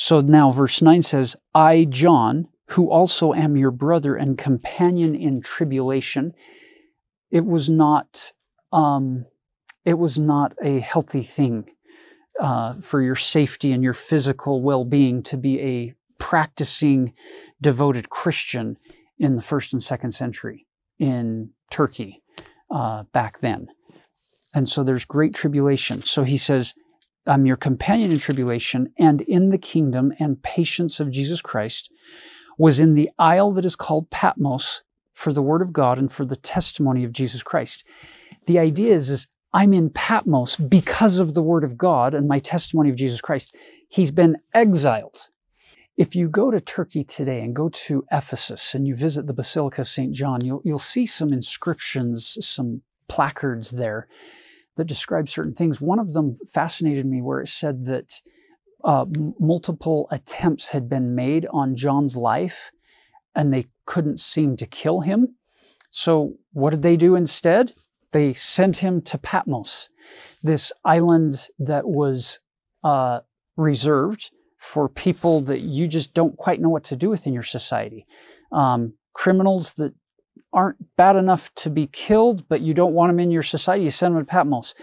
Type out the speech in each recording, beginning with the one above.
So now verse 9 says, I, John, who also am your brother and companion in tribulation. It was not, um, it was not a healthy thing uh, for your safety and your physical well-being to be a practicing, devoted Christian in the first and second century in Turkey uh, back then. And so there's great tribulation. So he says, I'm your companion in tribulation and in the kingdom and patience of Jesus Christ, was in the isle that is called Patmos for the word of God and for the testimony of Jesus Christ. The idea is, is I'm in Patmos because of the word of God and my testimony of Jesus Christ. He's been exiled. If you go to Turkey today and go to Ephesus and you visit the Basilica of St. John, you'll, you'll see some inscriptions, some placards there that describe certain things. One of them fascinated me where it said that uh, multiple attempts had been made on John's life and they couldn't seem to kill him. So, what did they do instead? They sent him to Patmos, this island that was uh, reserved for people that you just don't quite know what to do with in your society. Um, criminals that aren't bad enough to be killed, but you don't want them in your society, you send them to Patmos.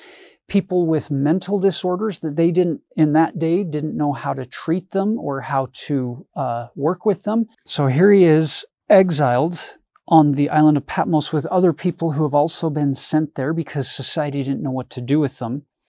People with mental disorders that they didn't, in that day, didn't know how to treat them or how to uh, work with them. So here he is, exiled on the island of Patmos with other people who have also been sent there because society didn't know what to do with them.